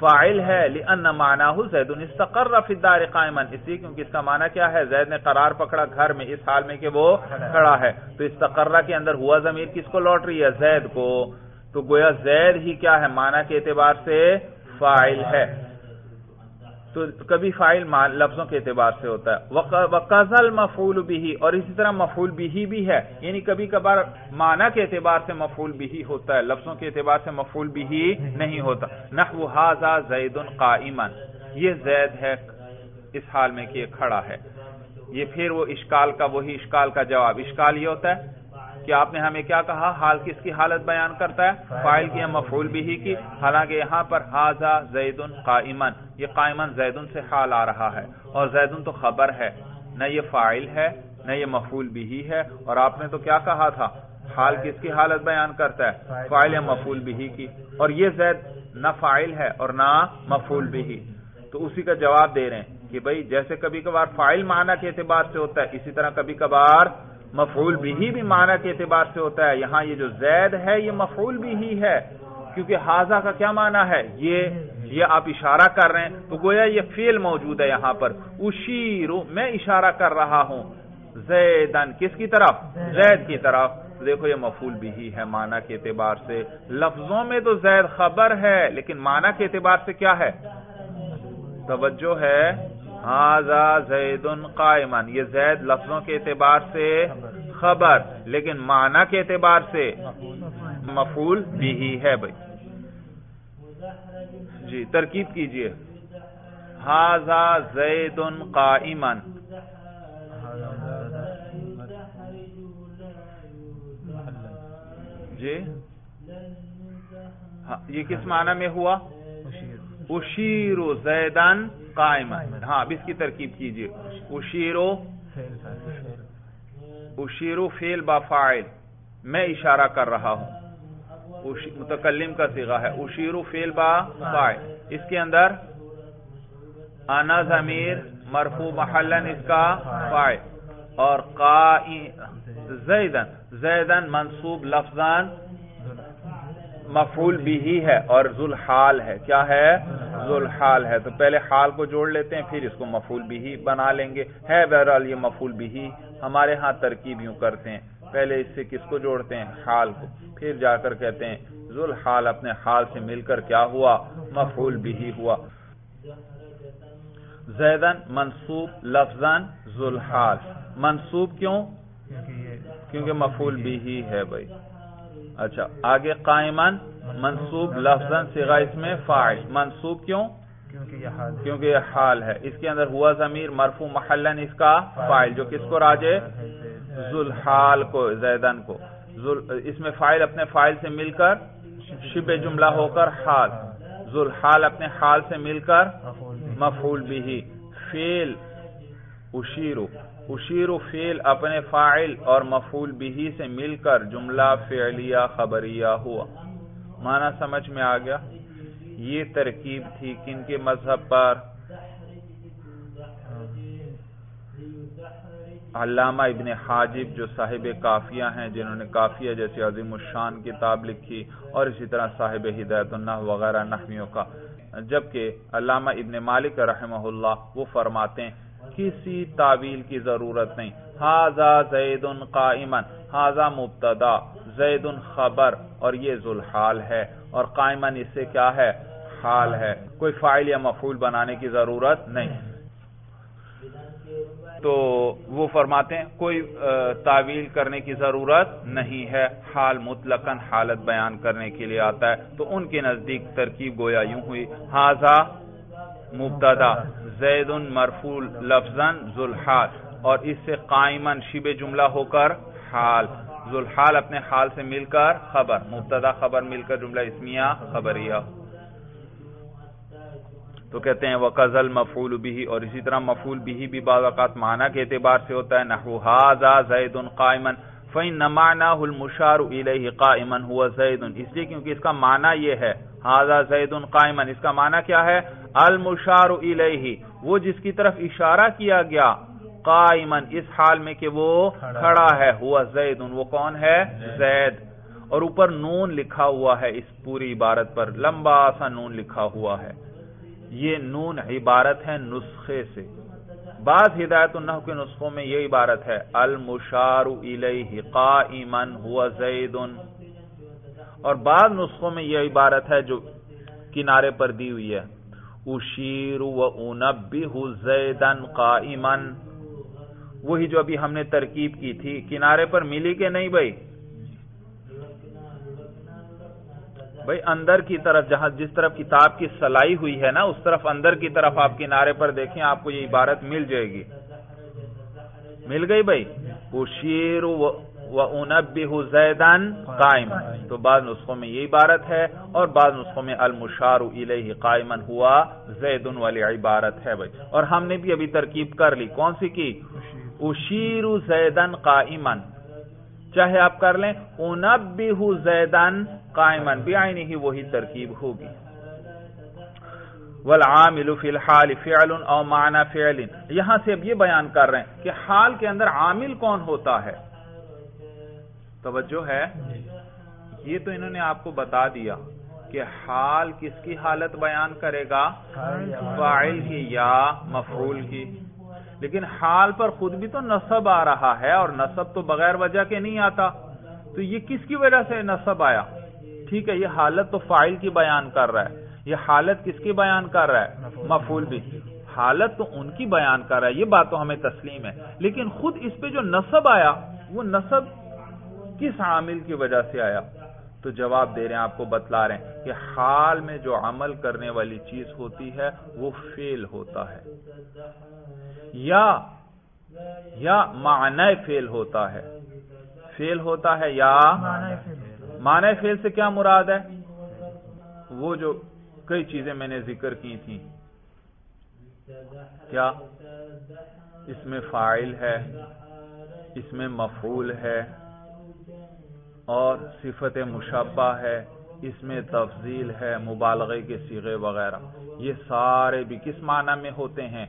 فائل ہے، لأن معناه زید استقر فی الدار قائما. اس لیے کیونکہ اس کا معنی کیا ہے؟ زید نے قرار پکڑا گھر میں، اس حال میں کہ وہ کھڑا ہے. تو استقرہ کے اندر ہوا ضمیر کس کو لوٹ رہی ہے؟ زید کو. تو گویا زید ہی کیا ہے؟ معنی کے اعتبار سے فائل ہے. تو کبھی فائل لفظوں کے اعتبار سے ہوتا ہے۔ وقزل مفول بھی اور اسی طرح مفول بھی بھی ہے۔ یعنی کبھی کبھار معنی کے اعتبار سے مفول بھی ہوتا ہے، لفظوں کے اعتبار سے مفول بھی نہیں ہوتا۔ نحو حاضا زید قائمن یہ زید ہے، اس حال میں کہ یہ کھڑا ہے۔ یہ پھر وہ اشکال کا، وہی اشکال کا جواب۔ اشکال یہ ہوتا ہے کہ آپ نے ہمیں کیا کہا؟ حال کس کی حالت بیان کرتا ہے؟ فائل کی مفعول بھی ہی کی۔ حالانکہ یہاں پر حاضا زید قائمن یہ قائمن زیدن سے حال آ رہا ہے۔ اور زیدن تو خبر ہے۔ نہ یہ فائل ہے نہ یہ مفعول بھی ہی ہے۔ اور آپ نے تو کیا کہا تھا؟ حال کس کی حالت بیان کرتا ہے؟ فائل یا مفعول بھی کی۔ اور یہ زید نہ فائل ہے اور نہ مفعول بھی ہی۔ تو اسی کا جواب دے رہے ہیں کہ بھائی جیسے کبھی کبھار فائل معنی کے اعتبار سے ہوتا ہے اسی طرح کبھی کبھار مفعول بھی بھی معنی کے اعتبار سے ہوتا ہے۔ یہاں یہ جو زید ہے، یہ مفعول بھی ہی ہے۔ کیونکہ حاضہ کا کیا معنی ہے؟ یہ یہ آپ اشارہ کر رہے ہیں۔ تو گویا یہ فیل موجود ہے یہاں پر۔ اشیرو، میں اشارہ کر رہا ہوں۔ زیدن، کس کی طرف؟ زید کی طرف۔ دیکھو یہ مفول بھی ہی ہے معنی کے اعتبار سے۔ لفظوں میں تو زید خبر ہے، لیکن معنی کے اعتبار سے کیا ہے؟ توجہ ہے۔ ہاضا زید قائمن یہ زید لفظوں کے اعتبار سے خبر لیکن معنی کے اعتبار سے مفول بھی ہی ہے بھائی۔ جی ترکیب کیجیے۔ ہاضا زید قائمن جی؟ یہ کس معنی میں ہوا؟ اشیر زیدن قائم ہاں اب اس کی ترکیب کیجیے۔ اشیرو اشیرو فیل با فائل میں اشارہ کر رہا ہوں۔ متکلم کا سیغہ ہے۔ اشیرو فیل با فائل اس کے اندر انا ضمیر مرفو محلن اس کا فائل اور زیدن زیدن منصوب لفظان مفعول بھی ہی ہے اور ذوالحال ہے۔ کیا ہے؟ ذوالحال ہے۔ تو پہلے حال کو جوڑ لیتے ہیں، پھر اس کو مفعول بھی ہی بنا لیں گے۔ ہے بہرحال یہ مفعول بھی ہی ہمارے ہاں ترکیب یوں کرتے ہیں۔ پہلے اس سے کس کو جوڑتے ہیں؟ حال کو۔ پھر جا کر کہتے ہیں، ذوالحال اپنے حال سے مل کر کیا ہوا؟ مفعول بھی ہی ہوا۔ زیدن منصوب لفظن ذوالحال۔ منصوب کیوں؟ کیونکہ مفعول بھی ہی ہے بھائی۔ اچھا آگے قائمن منصوب لفظ سگا اس میں فائل منصوب کیوں؟ کیونکہ یہ حال ہے۔ اس کے اندر ہوا ضمیر مرفو محلن اس کا فائل جو کس کو راجے؟ ذوالحال کو زیدن کو۔ اس میں فائل اپنے فائل سے مل کر شب جملہ ہو کر حال۔ ذوالحال اپنے حال سے مل کر مفعول بھی فیل اشیرو اشیر و فیل اپنے فائل اور مفعول بھی سے مل کر جملہ فعلیہ خبریہ ہوا۔ معنی سمجھ میں آ گیا؟ یہ ترکیب تھی کن کے مذہب پر؟ علامہ ابن حاجب جو صاحب کافیہ ہیں، جنہوں نے کافیہ جیسی عظیم الشان کتاب لکھی اور اسی طرح صاحب ہدایت اللہ وغیرہ نحویوں کا۔ جبکہ علامہ ابن مالک رحمہ اللہ وہ فرماتے ہیں کسی تعویل کی ضرورت نہیں۔ ہاضا زید قائمن ہاضا مبتدا، زید خبر، اور یہ ذوالحال ہے۔ اور قائمن اس سے کیا ہے؟ حال ہے۔ کوئی فائل یا مفعول بنانے کی ضرورت نہیں۔ تو وہ فرماتے ہیں، کوئی تعویل کرنے کی ضرورت نہیں ہے۔ حال مطلقاً حالت بیان کرنے کے لیے آتا ہے۔ تو ان کے نزدیک ترکیب گویا یوں ہوئی ہاضا مبتدا زید مرفول لفظن ذوالحال، اور اس سے قائمن شب جملہ ہو کر حال۔ ذوالحال اپنے حال سے مل کر خبر، مبتدا خبر مل کر جملہ اسمیہ خبریہ۔ تو کہتے ہیں، وقزل مفول بھی اور اسی طرح مفول بھی بھی بعض اوقات معنی کے اعتبار سے ہوتا ہے۔ نحو ہاذا زید قائمن فَإِنَّ مَعْنَاهُ الْمُشَارُ إِلَيْهِ قَائِمًا هُوَ زَيْدٌ۔ اس لیے کیونکہ اس کا معنی یہ ہے ہاذا زید قائمن اس کا معنی کیا ہے؟ المشار الیہ وہ جس کی طرف اشارہ کیا گیا قائمن اس حال میں کہ وہ کھڑا ہے۔ ہوا زید وہ کون ہے؟ زید۔ اور اوپر نون لکھا ہوا ہے اس پوری عبارت پر۔ لمبا سا نون لکھا ہوا ہے۔ یہ نون عبارت ہے نسخے سے۔ بعض ہدایت النحو کے نسخوں میں یہ عبارت ہے المشار الیہ قائمن ہوا زید اور بعض نسخوں میں یہ عبارت ہے جو کنارے پر دی ہوئی ہے اشیر و انبہ زیدن قائمن وہی جو ابھی ہم نے ترکیب کی تھی، کنارے پر ملی کہ نہیں بھائی؟ بھائی، اندر کی طرف، جہاں جس طرف کتاب کی سلائی ہوئی ہے نا، اس طرف اندر کی طرف آپ کنارے پر دیکھیں، آپ کو یہ عبارت مل جائے گی۔ مل گئی بھائی؟ اشیر وَأُنَبِّهُ زَيْدًا قَائِمًا۔ تو بعض نسخوں میں یہ عبارت ہے اور بعض نسخوں میں المشار الیہ قائمن ہوا زیدن والی عبارت ہے بھائی۔ اور ہم نے بھی ابھی ترکیب کر لی۔ کون سی کی؟ اشیر زیدن قائمن چاہے آپ کر لیں انبہ زیدن قائمن بیعینی ہی وہی ترکیب ہوگی۔ والعامل فی الحال فعل او معنی فعل۔ یہاں سے اب یہ بیان کر رہے ہیں کہ حال کے اندر عامل کون ہوتا ہے۔ توجہ ہے؟ یہ تو انہوں نے آپ کو بتا دیا کہ حال کس کی حالت بیان کرے گا؟ فاعل کی یا مفعول کی۔ لیکن حال پر خود بھی تو نصب آ رہا ہے اور نصب تو بغیر وجہ کے نہیں آتا۔ تو یہ کس کی وجہ سے نصب آیا؟ ٹھیک ہے یہ حالت تو فائل کی بیان کر رہا ہے۔ یہ حالت کس کی بیان کر رہا ہے؟ مفول بھی۔ حالت تو ان کی بیان کر رہا ہے۔ یہ بات تو ہمیں تسلیم ہے۔ لیکن خود اس پہ جو نصب آیا وہ نصب کس عامل کی وجہ سے آیا؟ تو جواب دے رہے ہیں، آپ کو بتلا رہے ہیں کہ حال میں جو عمل کرنے والی چیز ہوتی ہے، وہ فیل ہوتا ہے۔ یا یا معنی فیل ہوتا ہے۔ فیل ہوتا ہے یا معنی فیل سے کیا مراد ہے؟ وہ جو کئی چیزیں میں نے ذکر کی تھی کیا؟ اس میں فائل ہے، اس میں مفعول ہے۔ اور صفت مشبہ ہے، اس میں تفضیل ہے مبالغے کے سیغے وغیرہ۔ یہ سارے بھی کس معنی میں ہوتے ہیں؟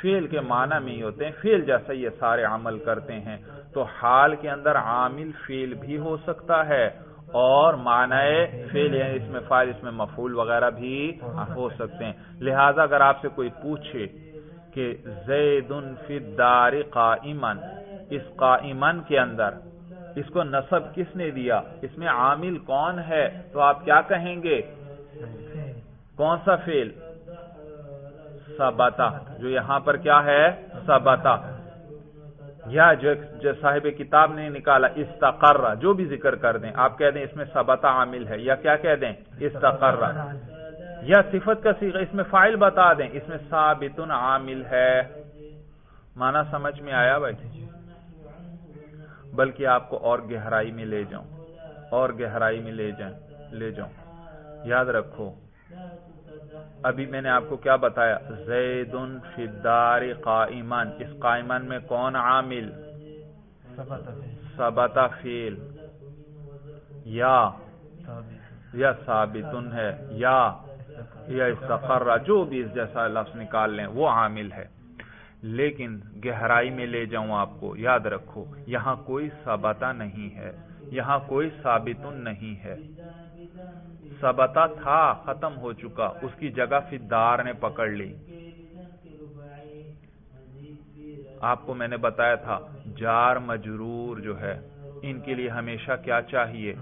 فیل کے معنی میں ہی ہوتے ہیں۔ فیل جیسا یہ سارے عمل کرتے ہیں، تو حال کے اندر عامل فیل بھی ہو سکتا ہے اور معنی فیل یعنی اس میں فائل، اس میں مفول وغیرہ بھی ہو سکتے ہیں۔ لہذا اگر آپ سے کوئی پوچھے کہ زید فی الدار قائمن اس قائمن کے اندر اس کو نصب کس نے دیا؟ اس میں عامل کون ہے؟ تو آپ کیا کہیں گے؟ کون سا فیل سبتا جو یہاں پر کیا ہے؟ سبتا یا جو صاحب کتاب نے نکالا استقرہ جو بھی ذکر کر دیں، آپ کہہ دیں اس میں سبتا عامل ہے، یا کیا کہہ دیں؟ استقرہ یا صفت کا سیغ اس میں فائل بتا دیں، اس میں ثابت عامل ہے. مانا سمجھ میں آیا بھائی؟ بلکہ آپ کو اور گہرائی میں لے جاؤں اور گہرائی میں لے جائیں لے جاؤں۔ یاد رکھو ابھی میں نے آپ کو کیا بتایا؟ زید فدار قائمن اس قائمن میں کون عامل؟ سبتا فیل یا یا ثابتن ہے یا یا استقرہ جو بھی اس جیسا لفظ نکال لیں وہ عامل ہے۔ لیکن گہرائی میں لے جاؤں آپ کو، یاد رکھو، یہاں کوئی سبتا نہیں ہے، یہاں کوئی ثابت نہیں ہے۔ سبتا تھا، ختم ہو چکا، اس کی جگہ فدار نے پکڑ لی۔ آپ کو میں نے بتایا تھا، جار مجرور جو ہے ان کے لیے ہمیشہ کیا چاہیے؟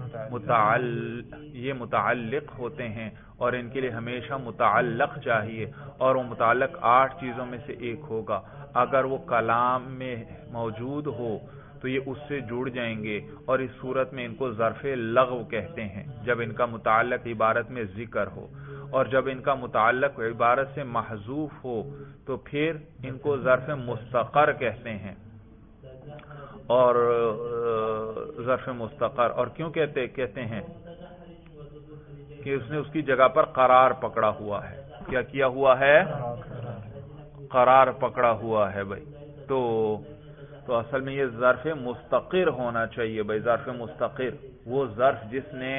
یہ متعلق ہوتے ہیں اور ان کے لیے ہمیشہ متعلق چاہیے اور وہ متعلق آٹھ چیزوں میں سے ایک ہوگا۔ اگر وہ کلام میں موجود ہو تو یہ اس سے جڑ جائیں گے اور اس صورت میں ان کو ظرف لغو کہتے ہیں، جب ان کا متعلق عبارت میں ذکر ہو۔ اور جب ان کا متعلق عبارت سے محضوف ہو تو پھر ان کو ظرف مستقر کہتے ہیں۔ اور ظرف مستقر، اور کیوں کہتے کہتے ہیں کہ اس نے اس کی جگہ پر قرار پکڑا ہوا ہے۔ کیا کیا ہوا ہے؟ قرار پکڑا ہوا ہے بھائی۔ تو تو اصل میں یہ ظرف مستقر ہونا چاہیے بھائی، ظرف مستقر۔ وہ ظرف جس نے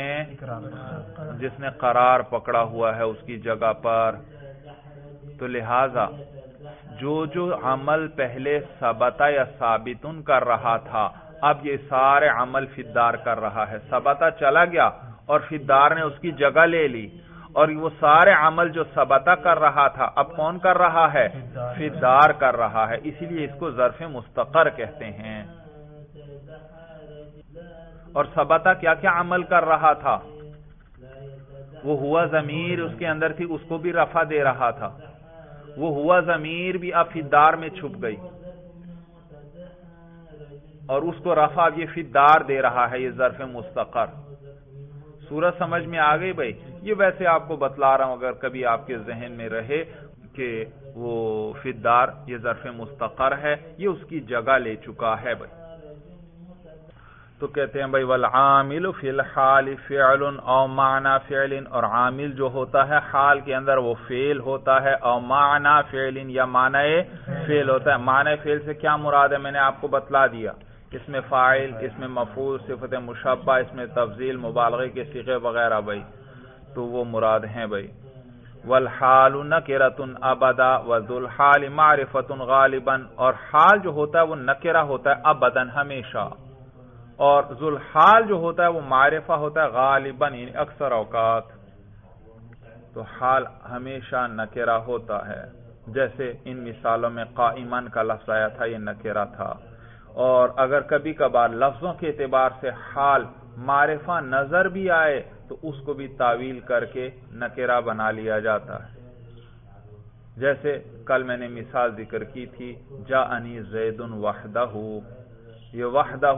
جس نے قرار پکڑا ہوا ہے اس کی جگہ پر۔ تو لہذا جو جو عمل پہلے سبتا یا ثابتن کر رہا تھا، اب یہ سارے عمل فدار کر رہا ہے۔ سبتا چلا گیا اور فدار نے اس کی جگہ لے لی۔ اور وہ سارے عمل جو سبتا کر رہا تھا، اب کون کر رہا ہے؟ فدار کر رہا ہے۔ اسی لیے اس کو ظرف مستقر کہتے ہیں۔ اور سبتا کیا کیا عمل کر رہا تھا؟ وہ ہوا ضمیر، اس کے اندر تھی، اس کو بھی رفع دے رہا تھا۔ وہ ہوا ضمیر بھی اب فدار میں چھپ گئی۔ اور اس کو رفع یہ فدار دے رہا ہے، یہ ظرف مستقر۔ سورج سمجھ میں آ گئی بھائی، یہ ویسے آپ کو بتلا رہا ہوں، اگر کبھی آپ کے ذہن میں رہے کہ وہ فدار یہ ظرف مستقر ہے، یہ اس کی جگہ لے چکا ہے بھائی۔ تو کہتے ہیں بھائی، والعامل فی الحال فعل او معنی فعل اور عامل جو ہوتا ہے، حال کے اندر وہ فعل ہوتا ہے، او معنی فعل یا معنی فعل ہوتا ہے۔ معنی فعل سے کیا مراد ہے؟ میں نے آپ کو بتلا دیا۔ اس میں فائل اس میں مفول صفت مشبہ، اس میں تفضیل، مبالغے کے سیغے وغیرہ بھائی۔ تو وہ مراد ہیں بھائی۔ والحال نکرت ابدا وذو الحال معرفت غالبا۔ اور حال جو ہوتا ہے، وہ نکرہ ہوتا ہے ابدا، ہمیشہ۔ اور ذو الحال جو ہوتا ہے وہ معرفہ ہوتا ہے غالبا یعنی اکثر اوقات۔ تو حال ہمیشہ نکرہ ہوتا ہے۔ جیسے ان مثالوں میں قائمن کا لفظ آیا تھا، یہ نکرہ تھا۔ اور اگر کبھی کبھار لفظوں کے اعتبار سے حال معرفہ نظر بھی آئے، تو اس کو بھی تعویل کر کے نکرہ بنا لیا جاتا ہے۔ جیسے کل میں نے مثال ذکر کی تھی جا انی زید وحدہ۔ یہ وحدہ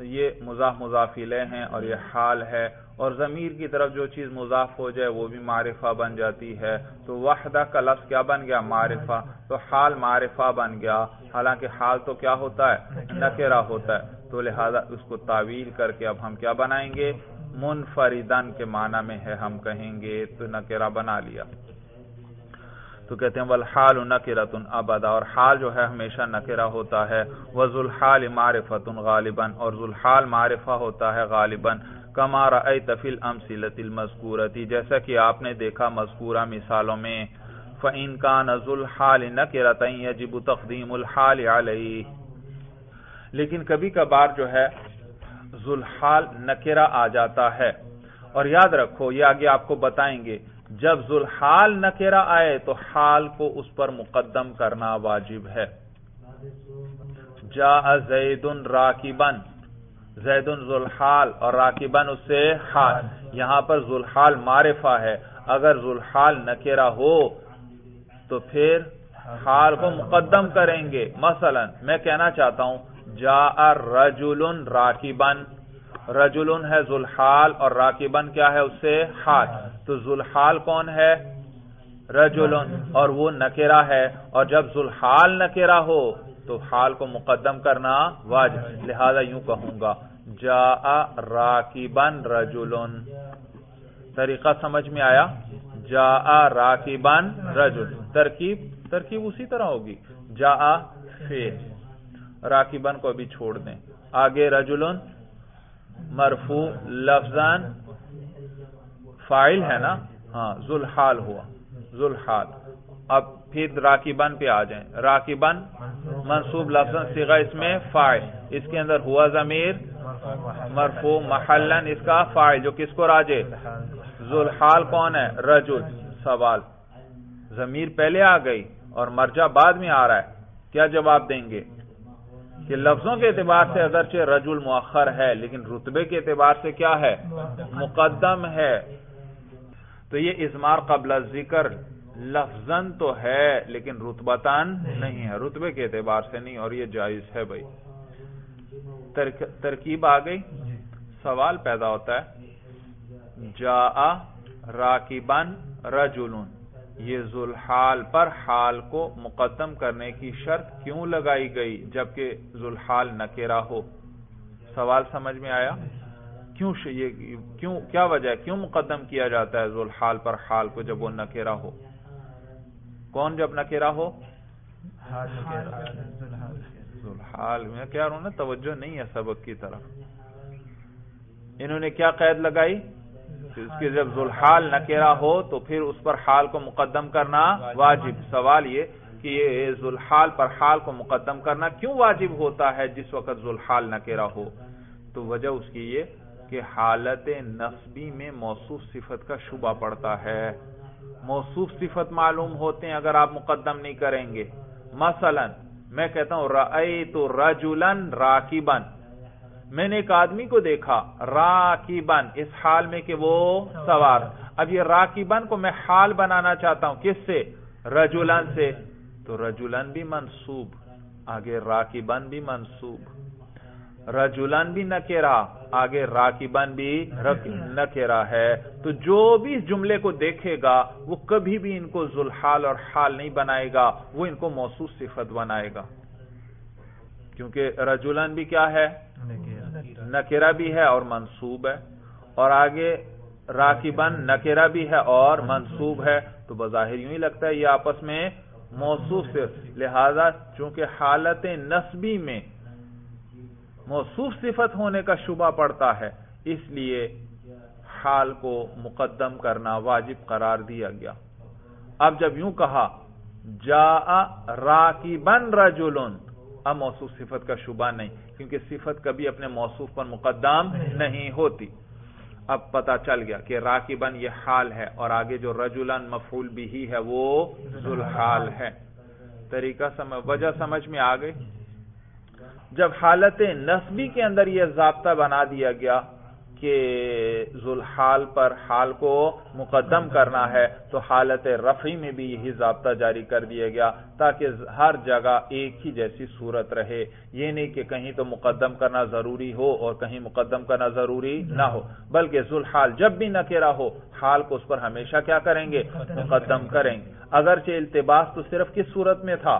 یہ مضاف مضافلے ہیں اور یہ حال ہے اور ضمیر کی طرف جو چیز مضاف ہو جائے وہ بھی معرفہ بن جاتی ہے۔ تو وحدہ کا لفظ کیا بن گیا؟ معرفہ۔ تو حال معرفہ بن گیا۔ حالانکہ حال تو کیا ہوتا ہے؟ نکرہ ہوتا ہے۔ تو لہذا اس کو تعویل کر کے اب ہم کیا بنائیں گے؟ منفردن کے معنی میں ہے ہم کہیں گے تو نکرہ بنا لیا۔ تو کہتے ہیں والحال نکرت ابدا، اور حال جو ہے ہمیشہ نکرہ ہوتا ہے۔ وذوالحال معرفت غالبا، اور ذوالحال معرفہ ہوتا ہے غالبا۔ کما رأیت فی الامثلۃ المذکورۃ، جیسا کہ آپ نے دیکھا مذکورہ مثالوں میں۔ فَإِن كَانَ ذُوالْحَالِ نَكِرَةً يَجِبُ تَقْدِيمُ الْحَالِ عَلَيْهِ لیکن کبھی کبھار جو ہے ذوالحال نکرہ آ جاتا ہے۔ اور یاد رکھو، یہ آگے آپ کو بتائیں گے۔ جب ذوالحال نکرہ آئے تو حال کو اس پر مقدم کرنا واجب ہے۔ جا زید راکبن زید ذوالحال اور راکبن اس سے حال۔ یہاں پر ذوالحال معرفہ ہے۔ اگر ذوالحال نکرہ ہو تو پھر حال کو مقدم کریں گے۔ مثلا میں کہنا چاہتا ہوں جا رجل راکبن رجل ہے ذوالحال اور راکبن کیا ہے اس سے حال۔ تو ذوالحال کون ہے؟ رجل اور وہ نکرہ ہے۔ اور جب ذوالحال نکرہ ہو تو حال کو مقدم کرنا واجب۔ لہذا یوں کہوں گا جا راکبن رجل طریقہ سمجھ میں آیا؟ جا راکبن رجل۔ ترکیب ترکیب اسی طرح ہوگی۔ جا راکبن کو ابھی چھوڑ دیں۔ آگے رجلن۔ مرفو لفظان فائل ہے نا؟ ہاں ذوالحال ہوا، ذوالحال۔ اب پھر راکبن پہ آ جائیں۔ راکبن منصوب لفظ سیغا اس میں فائل اس کے اندر ہوا ضمیر مرفو محلن اس کا فائل جو کس کو راجے؟ ذوالحال کون ہے؟ رجل۔ سوال۔ ضمیر پہلے آ گئی اور مرجع بعد میں آ رہا ہے۔ کیا جواب دیں گے؟ کہ لفظوں کے اعتبار سے اگرچہ رجل مؤخر ہے، لیکن رتبے کے اعتبار سے کیا ہے؟ مقدم ہے۔ تو یہ ازمار قبل ذکر لفظن تو ہے، لیکن رتبتان نہیں ہے۔ رتبے کے اعتبار سے نہیں، اور یہ جائز ہے بھائی۔ ترکیب آ گئی۔ سوال پیدا ہوتا ہے۔ جا راکبن رجلن یہ ذوالحال پر حال کو مقدم کرنے کی شرط کیوں لگائی گئی جبکہ ذوالحال نکیرا ہو؟ سوال سمجھ میں آیا؟ کیوں یہ کیوں کیا وجہ ہے؟ کیوں مقدم کیا جاتا ہے ذوالحال پر حال کو جب وہ نکیرا ہو؟ کون جب نکیرا ہو؟ ذوالحال میں کیا رہوں نا، توجہ نہیں ہے سبق کی طرف۔ انہوں نے کیا قید لگائی؟ اس کے جب ذوالحال نکیرا ہو تو پھر اس پر حال کو مقدم کرنا واجب۔ سوال یہ کہ یہ ذوالحال پر حال کو مقدم کرنا کیوں واجب ہوتا ہے جس وقت ذوالحال نکیرا ہو؟ تو وجہ اس کی یہ کہ حالت نصبی میں موصوف صفت کا شبہ پڑتا ہے۔ موصوف صفت معلوم ہوتے ہیں اگر آپ مقدم نہیں کریں گے۔ مثلا میں کہتا ہوں، رأیت رجلن راکبن میں نے ایک آدمی کو دیکھا راکیبن اس حال میں کہ وہ سوار۔ اب یہ راکیبن کو میں حال بنانا چاہتا ہوں، کس سے؟ رجولن سے۔ تو رجولن بھی منصوب، آگے راکیبن بھی منصوب۔ رجولن بھی نکیرا آگے راکیبن بھی نکیرا ہے۔ تو جو بھی اس جملے کو دیکھے گا، وہ کبھی بھی ان کو ذوالحال اور حال نہیں بنائے گا، وہ ان کو موصوف صفت بنائے گا۔ کیونکہ رجولن بھی کیا ہے؟ نکرہ بھی ہے اور منصوب ہے اور آگے راکبن نکرہ بھی ہے اور منصوب ہے تو بظاہر یوں ہی لگتا ہے یہ آپس میں موصوف سے لہذا چونکہ حالت نصبی میں موصوف صفت ہونے کا شبہ پڑتا ہے، اس لیے حال کو مقدم کرنا واجب قرار دیا گیا۔ اب جب یوں کہا جا راکبن رجلن اب موصوف صفت کا شبہ نہیں، کیونکہ صفت کبھی اپنے موصوف پر مقدم نہیں ہوتی۔ اب پتا چل گیا کہ راکبن یہ حال ہے اور آگے جو رجولن مفعول بھی ہے وہ ذوالحال ہے۔ طریقہ سمجھ، وجہ سمجھ میں آ گئی۔ جب حالت نسبی کے اندر یہ ضابطہ بنا دیا گیا کہ ذوالحال پر حال کو مقدم کرنا ہے تو حالت رفعی میں بھی یہی ضابطہ جاری کر دیا گیا تاکہ ہر جگہ ایک ہی جیسی صورت رہے۔ یہ نہیں کہ کہیں تو مقدم کرنا ضروری ہو اور کہیں مقدم کرنا ضروری نہ ہو، بلکہ ذوالحال جب بھی نکیرا ہو، حال کو اس پر ہمیشہ کیا کریں گے؟ مقدم کریں گے۔ اگرچہ التباس تو صرف کس صورت میں تھا؟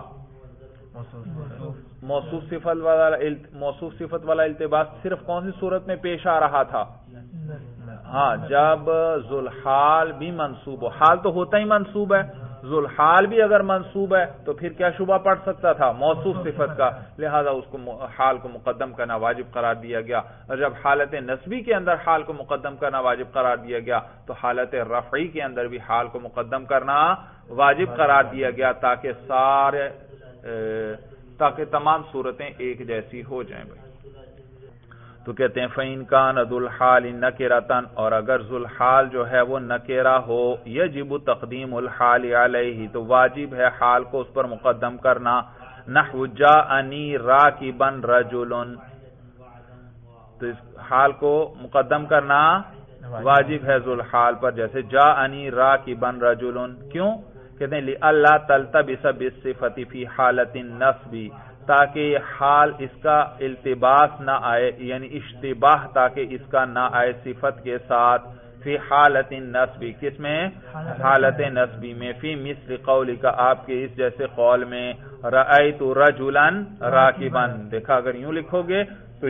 موصوف صفت والا موصوف صفت والا التباس صرف کون سی صورت میں پیش آ رہا تھا؟ ہاں جب ذوالحال بھی منصوب ہو حال تو ہوتا ہی منصوب ہے۔ ذوالحال بھی اگر منصوب ہے تو پھر کیا شبہ پڑ سکتا تھا؟ موصوف صفت کا۔ لہذا اس کو حال کو مقدم کرنا واجب قرار دیا گیا۔ اور جب حالت نصبی کے اندر حال کو مقدم کرنا واجب قرار دیا گیا، تو حالت رفعی کے اندر بھی حال کو مقدم کرنا واجب قرار دیا گیا تاکہ سارے تاکہ تمام صورتیں ایک جیسی ہو جائیں بھائی۔ تو کہتے ہیں فعین کا ند الحال اور اگر ذوالحال جو ہے وہ نکیرا ہو، یجب تقدیم الحال علیہ، تو واجب ہے حال کو اس پر مقدم کرنا۔ نحو جا انی را کی بن تو اس حال کو مقدم کرنا واجب ہے ذوالحال پر۔ جیسے جا انی را کی بن کیوں؟ کہتے ہیں اللہ تلتب صفتی فی حالت نصبی تاکہ حال اس کا التباس نہ آئے یعنی اشتباہ تاکہ اس کا نہ آئے صفت کے ساتھ، فی حالت نصبی کس میں؟ حالت نصبی میں۔ فی مصر قولی کا آپ کے اس جیسے قول میں، رأیت رجلن راکبن دیکھا، اگر یوں لکھو گے، تو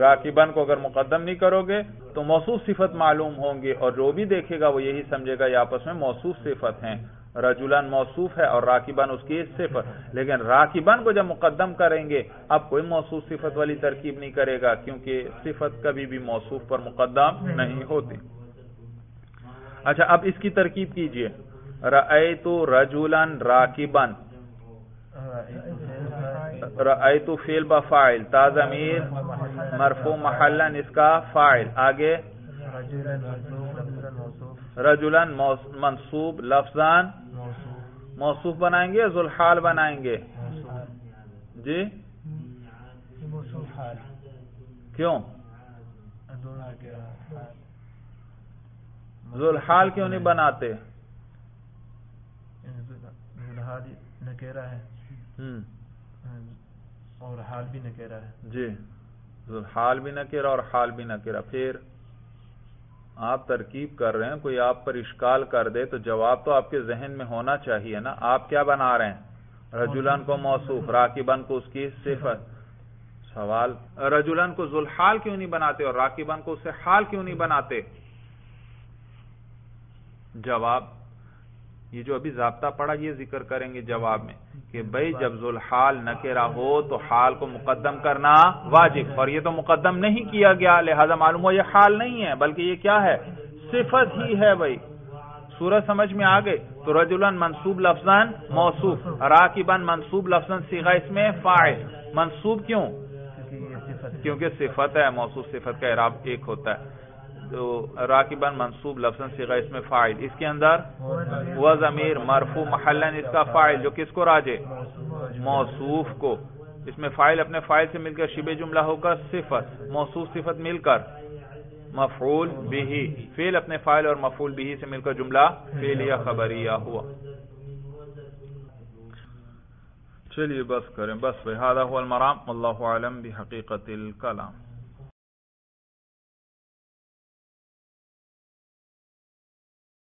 راکبن کو اگر مقدم نہیں کرو گے، تو موصوف صفت معلوم ہوں گے، اور جو بھی دیکھے گا وہ یہی سمجھے گا، یہ آپس میں موصوف صفت ہیں۔ رجولن موصوف ہے اور راکبن اس کی صفت لیکن راکبن کو جب مقدم کریں گے، اب کوئی موصوف صفت والی ترکیب نہیں کرے گا، کیونکہ صفت کبھی بھی موصوف پر مقدم نہیں ہوتی۔ اچھا اب اس کی ترکیب کیجیے۔ رأیتو رجولن راکبن رأیتو فیل بفائل تازمیر مرفو محلن اس کا فائل آگے۔ رجولن منصوب لفظان موصوف بنائیں گے ذوالحال بنائیں گے؟ جی؟ کیوں؟ ذوالحال کیوں نہیں بناتے؟ اور حال بھی نکیرا ہے. جی. ذوالحال بھی نکیرا اور حال بھی نکیرا. پھر؟ آپ ترکیب کر رہے ہیں، کوئی آپ پر اشکال کر دے تو جواب تو آپ کے ذہن میں ہونا چاہیے نا۔ آپ کیا بنا رہے ہیں؟ رجولن کو موصوف، راکبن کو اس کی صفت۔ سوال رجولن کو ذوالحال کیوں نہیں بناتے اور راکبن کو اسے حال کیوں نہیں بناتے؟ جواب یہ جو ابھی ضابطہ پڑا یہ ذکر کریں گے جواب میں کہ بھائی جب ذوالحال نکرہ ہو تو حال کو مقدم کرنا واجب اور یہ تو مقدم نہیں کیا گیا لہذا معلوم ہو یہ حال نہیں ہے بلکہ یہ کیا ہے؟ صفت ہی ہے بھائی۔ سورج سمجھ میں آگے تو رجولن منصوب لفظاً موصوف راکبن منصوب لفظاً سیغا اس میں فائل منصوب کیوں؟ کیونکہ صفت ہے موصوف صفت کا اعراب ایک ہوتا ہے۔ تو راکبن منصوب لفظن سیغا اس میں فائل اس کے اندر وہ ضمیر مرفو محلن اس کا فائل جو کس کو راجے؟ موصوف کو۔ اس میں فائل اپنے فائل سے مل کر شب جملہ ہو کر صفت، موصوف صفت مل کر۔ مفعول بھی فیل اپنے فائل اور مفعول بھی سے مل کر جملہ فیلیا خبریہ ہوا۔ چلیے، بس کریں۔ بس بہادہ المرام اللہ عالم بحقیقت الکلام۔